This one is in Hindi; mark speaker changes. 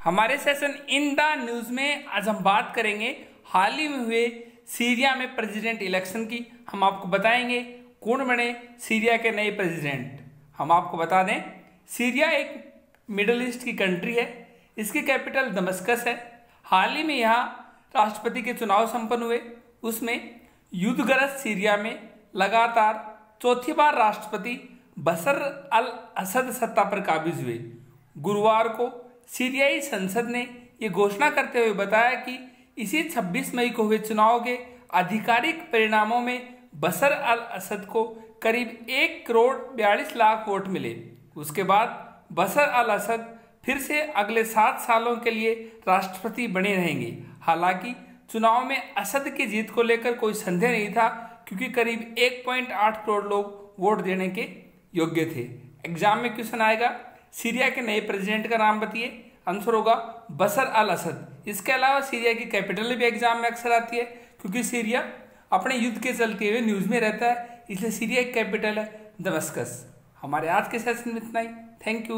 Speaker 1: हमारे सेशन इन द न्यूज़ में आज हम बात करेंगे। हाल ही में हुए सीरिया में प्रेसिडेंट इलेक्शन की। हम आपको बताएँगे कौन बने सीरिया के नए प्रेसिडेंट हम आपको बता दें, सीरिया एक मिडल ईस्ट की कंट्री है। इसकी कैपिटल दमस्कस है। हाल ही में यहाँ राष्ट्रपति के चुनाव संपन्न हुए। उसमें युद्धग्रस्त सीरिया में लगातार चौथी बार राष्ट्रपति बसर अल असद सत्ता पर काबिज हुए। गुरुवार को सीरियाई संसद ने ये घोषणा करते हुए बताया कि इसी 26 मई को हुए चुनाव के आधिकारिक परिणामों में बसर अल असद को करीब एक करोड़ बयालीस लाख वोट मिले। उसके बाद बसर अल असद फिर से अगले सात सालों के लिए राष्ट्रपति बने रहेंगे। हालाँकि चुनाव में असद की जीत को लेकर कोई संदेह नहीं था, क्योंकि करीब 1.8 करोड़ लोग वोट देने के योग्य थे। एग्ज़ाम में क्वेश्चन आएगा, सीरिया के नए प्रेसिडेंट का नाम बताइए। आंसर होगा बसर अल असद। इसके अलावा सीरिया की कैपिटल भी एग्ज़ाम में अक्सर आती है, क्योंकि सीरिया अपने युद्ध के चलते हुए न्यूज़ में रहता है, इसलिए सीरिया एक कैपिटल है, दमस्कस। हमारे आज के सेशन में इतना ही। Thank you